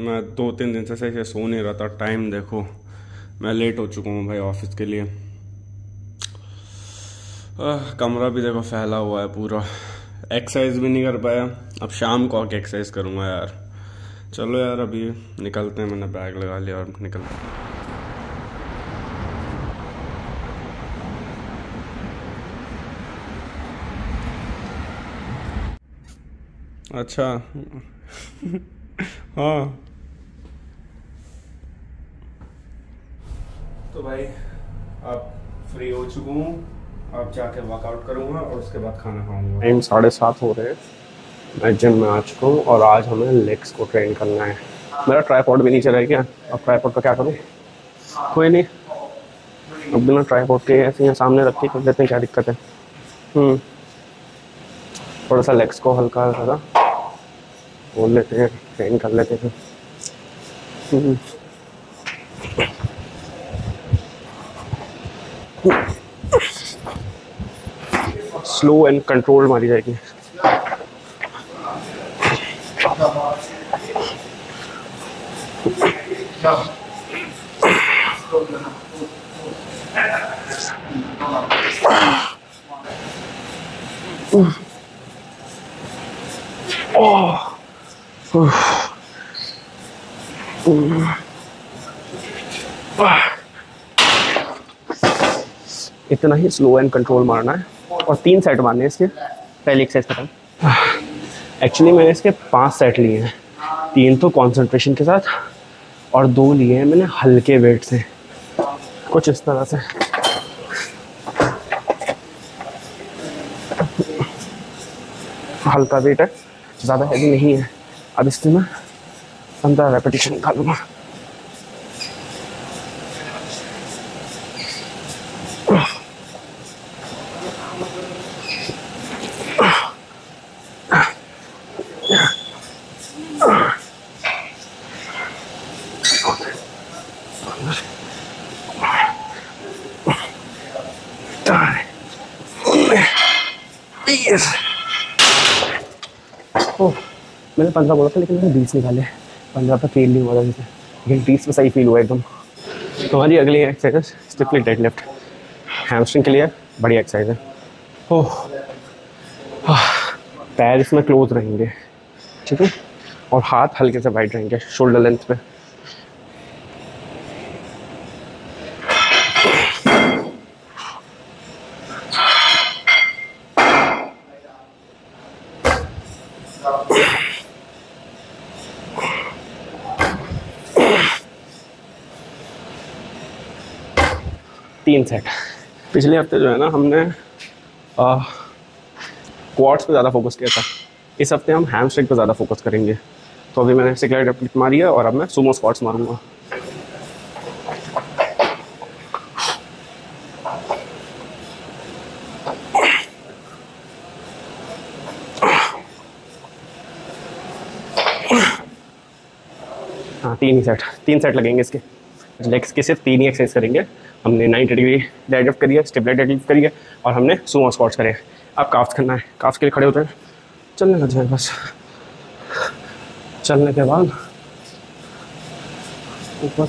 मैं दो तीन दिन से सही से नहीं रहा था। टाइम देखो। मैं लेट हो चुका हूँ भाई ऑफ़िस के लिए। आ, कमरा भी देखो फैला हुआ है पूरा। एक्सरसाइज भी नहीं कर पाया। अब शाम को आके एक्सरसाइज करूँगा यार। चलो यार अभी निकलते हैं। मैंने बैग लगा लिया और निकलते अच्छा। हाँ। तो भाई अब फ्री हो चुका हूँ। अब जाके वर्कआउट करूँगा और उसके बाद खाना खाऊँगा। टाइम साढ़े सात हो रहे हैं। मैं जिम में आ चुका हूँ और आज हमें लेग्स को ट्रेन करना है। मेरा ट्राईपॉड भी नीचे रह गया अब ट्राईपॉड पर क्या करूँ? कोई नहीं। अब बिना ट्राईपॉड के ऐसे यहाँ सामने रख के कर देते हैं, क्या दिक्कत है? हम्म। थोड़ा सा लेग्स को हल्का हल्का बोल लेते हैं ट्रेन कर लेते हैं। स्लो एंड कंट्रोल मारी जाएगी। इतना ही स्लो एंड कंट्रोल मारना है। और तीन सेट मारने हैं इसके। पहली एक्सरसाइज खत्म। एक्चुअली मैंने इसके पाँच सेट लिए हैं। तीन तो कंसंट्रेशन के साथ और दो लिए हैं मैंने हल्के वेट से। कुछ इस तरह से। हल्का वेट है, ज़्यादा हैवी नहीं है। अब इससे मैं पंद्रह रेपिटेशन निकालूँगा। ओह, मैंने पंद्रह बोला था, लेकिन मैंने बीस निकाले। पंद्रह पर फील नहीं हुआ था जैसे लेकिन बीस में सही फील हुआ एकदम। तो हमारी अगली exercise stiffly deadlift hamstring के लिए बढ़िया एक्सरसाइज है। ओह पैर इसमें क्लोज रहेंगे, ठीक है? और हाथ हल्के से वाइड रहेंगे शोल्डर लेंथ पे। तीन सेट पिछले हफ़्ते जो है ना, हमने क्वाड्स पे ज़्यादा फोकस किया था। इस हफ़्ते हम हैम स्ट्रिंग पे ज़्यादा फोकस करेंगे। तो अभी मैंने सिक्रेट रेप्लिट मारी है और अब मैं सुमो स्क्वाट्स मारूँगा। हाँ तीन ही सेट तीन सेट लगेंगे इसके। लेग्स के सिर्फ़ तीन ही एक्सरसाइज करेंगे। हमने नाइन्टी डिग्री डेडलिफ्ट करी है, स्टेबलाइट डेडलिफ्ट करी है और हमने सुमो स्क्वाट्स करे अब काफ्स करना है। काफ्स के लिए खड़े होते हैं। चलने लग जाए बस। चलने के बाद ऊपर।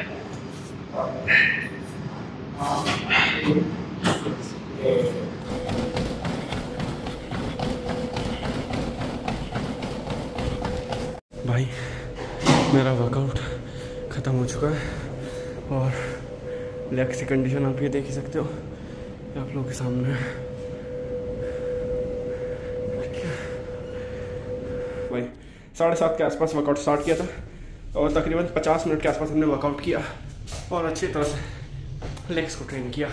भाई, मेरा वर्कआउट ख़त्म हो चुका है और लेग्स की कंडीशन आप ये देख ही सकते हो आप लोगों के सामने भाई, साढ़े सात के आसपास वर्कआउट स्टार्ट किया था और तकरीबन 50 मिनट के आसपास हमने वर्कआउट किया और अच्छी तरह से लेग्स को ट्रेन किया।